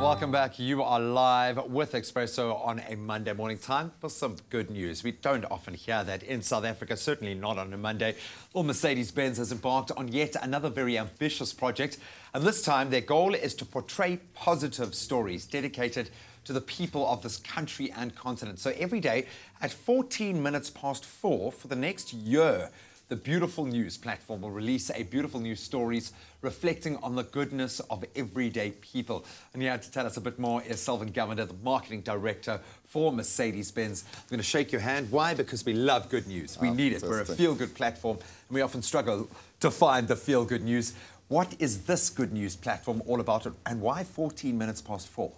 Welcome back. You are live with Expresso on a Monday morning. Time for some good news. We don't often hear that in South Africa, certainly not on a Monday. Well, Mercedes Benz has embarked on yet another very ambitious project. And this time, their goal is to portray positive stories dedicated to the people of this country and continent. So every day at 14 minutes past four for the next year, the Beautiful News platform will release a Beautiful News stories reflecting on the goodness of everyday people. And here to tell us a bit more is Selvin Govender, the marketing director for Mercedes-Benz. I'm going to shake your hand. Why? Because we love good news. We oh, need it. We're a feel-good platform, and we often struggle to find the feel-good news. What is this good news platform all about, and why 14 minutes past four?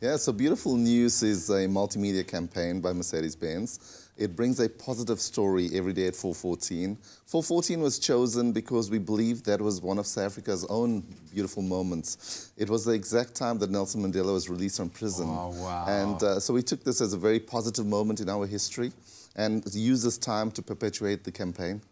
Yeah, so Beautiful News is a multimedia campaign by Mercedes-Benz. It brings a positive story every day at 414. 414 was chosen because we believe that was one of South Africa's own beautiful moments. It was the exact time that Nelson Mandela was released from prison. Oh, wow. And uh, so we took this as a very positive moment in our history and used this time to perpetuate the campaign.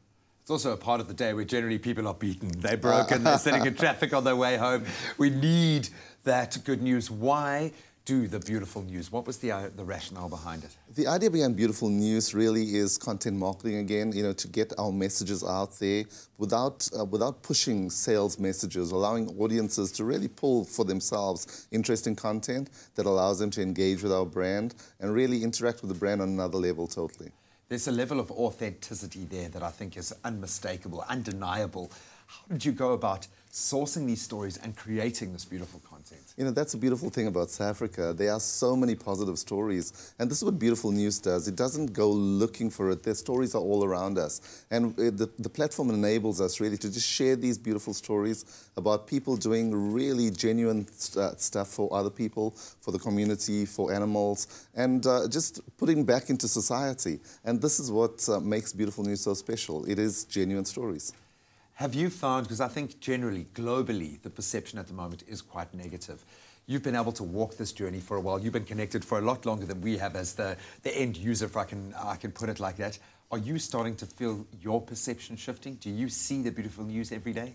It's also a part of the day where generally people are beaten. They're broken, they're sitting in traffic on their way home. We need that good news. Why do the beautiful news? What was the, uh, the rationale behind it? The idea behind beautiful news really is content marketing again, you know, to get our messages out there without, uh, without pushing sales messages, allowing audiences to really pull for themselves interesting content that allows them to engage with our brand and really interact with the brand on another level totally. There's a level of authenticity there that I think is unmistakable, undeniable. How did you go about sourcing these stories and creating this beautiful content? You know, that's a beautiful thing about South Africa. There are so many positive stories. And this is what Beautiful News does. It doesn't go looking for it. Their stories are all around us. And the, the platform enables us really to just share these beautiful stories about people doing really genuine st uh, stuff for other people, for the community, for animals, and uh, just putting back into society. And this is what uh, makes Beautiful News so special. It is genuine stories. Have you found, because I think generally, globally, the perception at the moment is quite negative. You've been able to walk this journey for a while. You've been connected for a lot longer than we have as the, the end user, if I can, I can put it like that. Are you starting to feel your perception shifting? Do you see the beautiful news every day?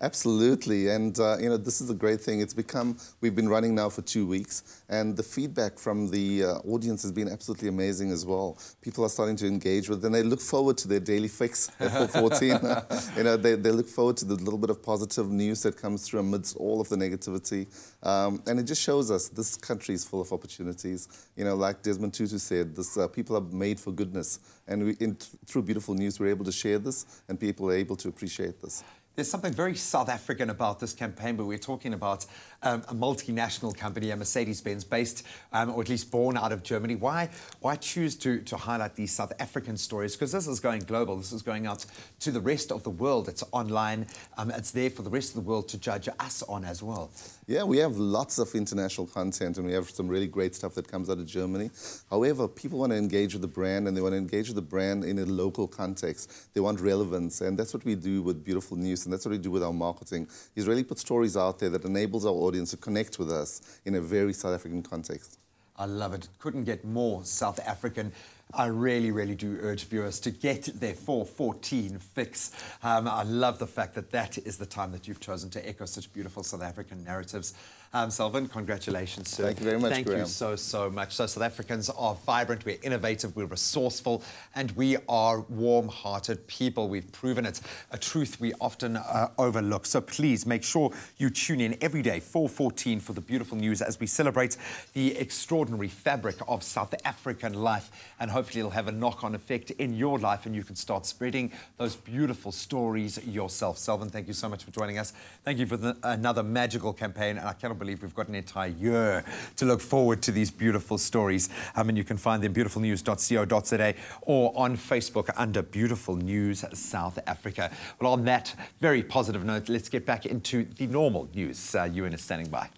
Absolutely, and uh, you know this is a great thing. It's become we've been running now for two weeks, and the feedback from the uh, audience has been absolutely amazing as well. People are starting to engage with, and they look forward to their daily fix at 414. you know, they, they look forward to the little bit of positive news that comes through amidst all of the negativity, um, and it just shows us this country is full of opportunities. You know, like Desmond Tutu said, this uh, people are made for goodness, and we, in, through beautiful news, we're able to share this, and people are able to appreciate this. There's something very South African about this campaign, but we're talking about um, a multinational company, a Mercedes-Benz, based um, or at least born out of Germany. Why, why choose to, to highlight these South African stories? Because this is going global. This is going out to the rest of the world. It's online. Um, it's there for the rest of the world to judge us on as well. Yeah, we have lots of international content and we have some really great stuff that comes out of Germany. However, people want to engage with the brand and they want to engage with the brand in a local context. They want relevance and that's what we do with Beautiful News and that's what we do with our marketing, is really put stories out there that enables our audience to connect with us in a very South African context. I love it. Couldn't get more South African. I really, really do urge viewers to get their 414 fix. Um, I love the fact that that is the time that you've chosen to echo such beautiful South African narratives. Um, Selvin, congratulations, sir. Thank you very much, Thank Graham. you so, so much. So South Africans are vibrant, we're innovative, we're resourceful, and we are warm-hearted people. We've proven it, a truth we often uh, overlook. So please make sure you tune in every day, 4.14, for the beautiful news as we celebrate the extraordinary fabric of South African life. And hopefully it'll have a knock-on effect in your life and you can start spreading those beautiful stories yourself. Selvin, thank you so much for joining us. Thank you for the, another magical campaign, and I cannot believe we've got an entire year to look forward to these beautiful stories. Um, and you can find them beautifulnews.co.za or on Facebook under Beautiful News South Africa. Well, on that very positive note, let's get back into the normal news. Uh, Ewan is standing by.